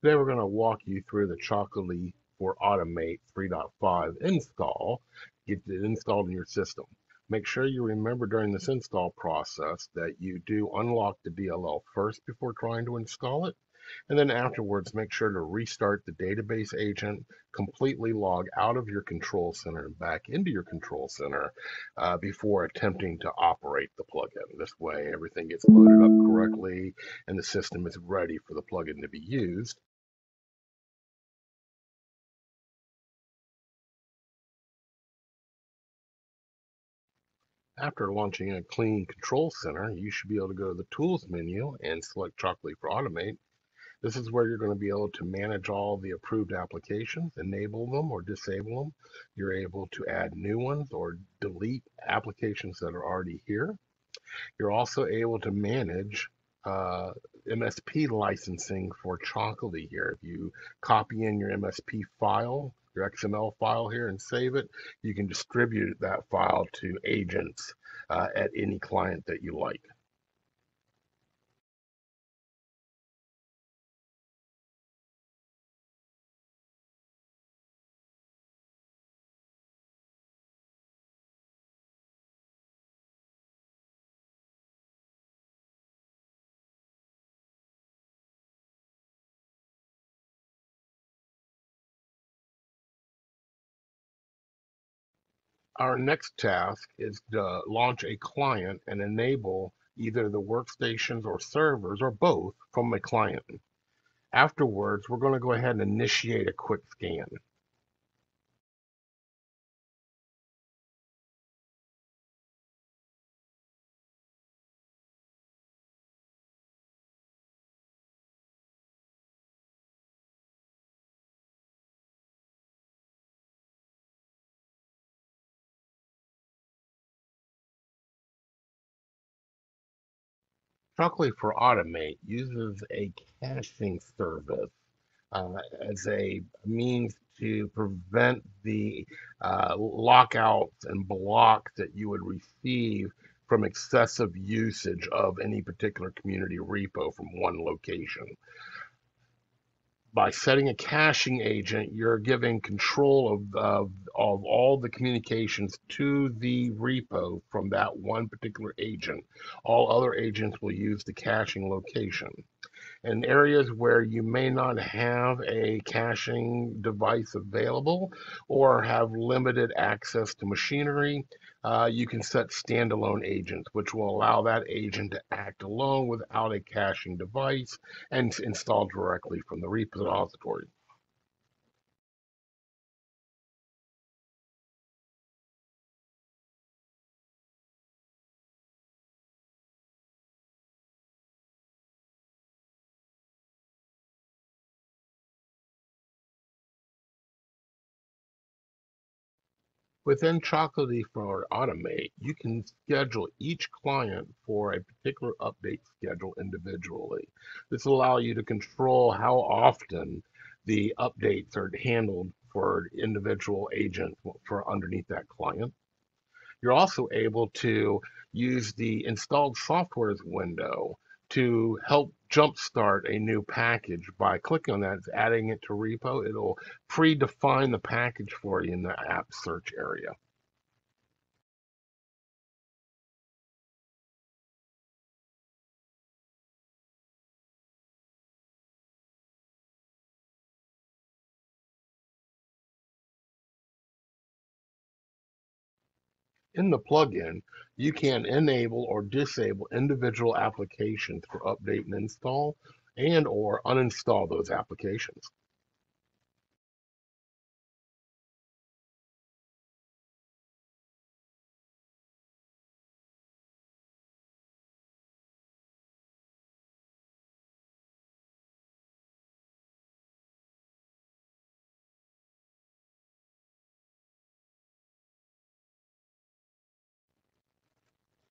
Today we're going to walk you through the Chocolatey for Automate 3.5 install, get it installed in your system. Make sure you remember during this install process that you do unlock the DLL first before trying to install it. And then afterwards, make sure to restart the database agent, completely log out of your control center and back into your control center uh, before attempting to operate the plugin. This way, everything gets loaded up correctly and the system is ready for the plugin to be used. After launching a clean control center, you should be able to go to the Tools menu and select Chocolatey for Automate this is where you're going to be able to manage all the approved applications, enable them or disable them. You're able to add new ones or delete applications that are already here. You're also able to manage uh, MSP licensing for Chocolatey here. If you copy in your MSP file, your XML file here and save it, you can distribute that file to agents uh, at any client that you like. Our next task is to launch a client and enable either the workstations or servers or both from a client. Afterwards, we're going to go ahead and initiate a quick scan. Chocolatey for Automate uses a caching service uh, as a means to prevent the uh, lockouts and blocks that you would receive from excessive usage of any particular community repo from one location by setting a caching agent, you're giving control of, of, of all the communications to the repo from that one particular agent. All other agents will use the caching location. In areas where you may not have a caching device available or have limited access to machinery, uh, you can set standalone agents, which will allow that agent to act alone without a caching device and install directly from the repository. Within Chocolatey for Automate, you can schedule each client for a particular update schedule individually. This will allow you to control how often the updates are handled for individual agents for underneath that client. You're also able to use the installed softwares window to help jumpstart a new package by clicking on that, adding it to repo. It'll predefine the package for you in the app search area. In the plugin, you can enable or disable individual applications for update and install and or uninstall those applications.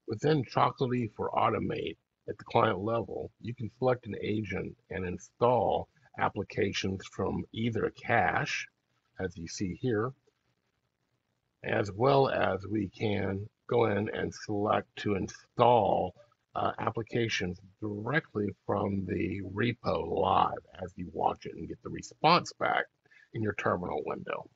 Within Chocolatey for Automate at the client level, you can select an agent and install applications from either cache, as you see here, as well as we can go in and select to install uh, applications directly from the repo live as you watch it and get the response back in your terminal window.